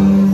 Amen.